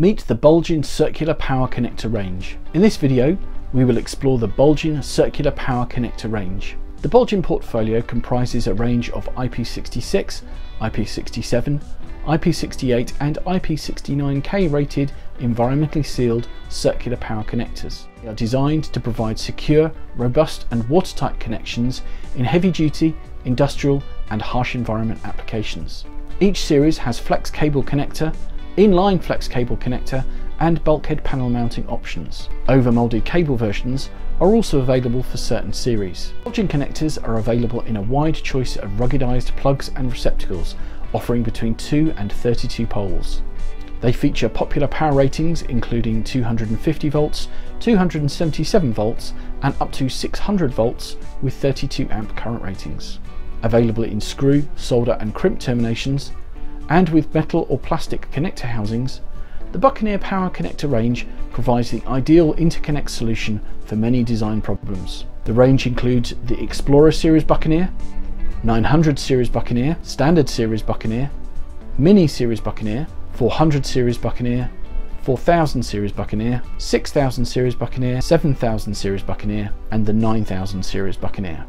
Meet the Bulgin Circular Power Connector range. In this video, we will explore the Bulgin Circular Power Connector range. The Bulgin portfolio comprises a range of IP66, IP67, IP68 and IP69K rated environmentally sealed circular power connectors. They are designed to provide secure, robust and watertight connections in heavy duty, industrial and harsh environment applications. Each series has flex cable connector, inline flex cable connector and bulkhead panel mounting options. Overmolded cable versions are also available for certain series. Bulgin connectors are available in a wide choice of ruggedized plugs and receptacles offering between 2 and 32 poles. They feature popular power ratings including 250 volts, 277 volts and up to 600 volts with 32 amp current ratings. Available in screw, solder and crimp terminations and with metal or plastic connector housings, the Buccaneer Power Connector range provides the ideal interconnect solution for many design problems. The range includes the Explorer Series Buccaneer, 900 Series Buccaneer, Standard Series Buccaneer, Mini Series Buccaneer, 400 Series Buccaneer, 4000 Series Buccaneer, 6000 Series Buccaneer, 7000 Series Buccaneer and the 9000 Series Buccaneer.